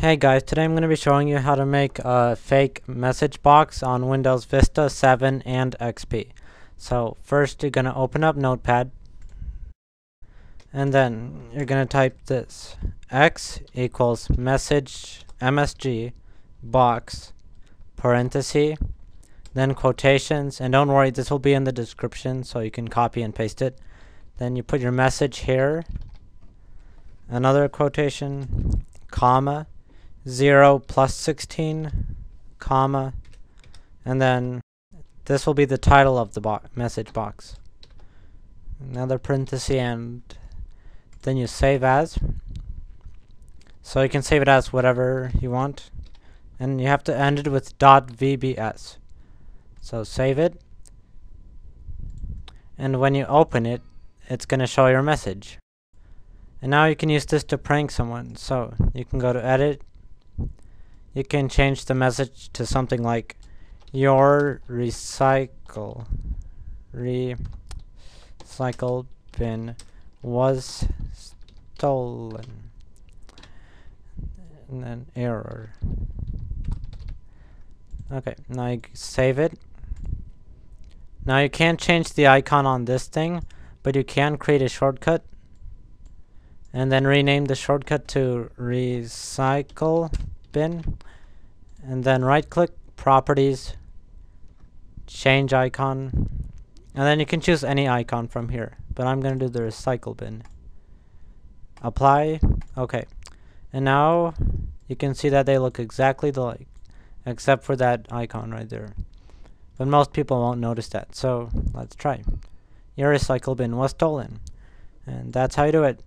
Hey guys, today I'm going to be showing you how to make a fake message box on Windows Vista 7 and XP. So first you're going to open up Notepad and then you're going to type this x equals message msg box parenthesis then quotations and don't worry this will be in the description so you can copy and paste it then you put your message here another quotation comma 0 plus 16 comma and then this will be the title of the bo message box. Another parenthesis and then you save as. So you can save it as whatever you want. And you have to end it with .vbs so save it. And when you open it it's gonna show your message. And now you can use this to prank someone. So you can go to edit you can change the message to something like your recycle recycle bin was stolen. And then error. Okay now you save it. Now you can't change the icon on this thing but you can create a shortcut. And then rename the shortcut to recycle bin and then right click properties change icon and then you can choose any icon from here but I'm gonna do the recycle bin. Apply okay. And now you can see that they look exactly the like except for that icon right there. But most people won't notice that so let's try. Your recycle bin was stolen and that's how you do it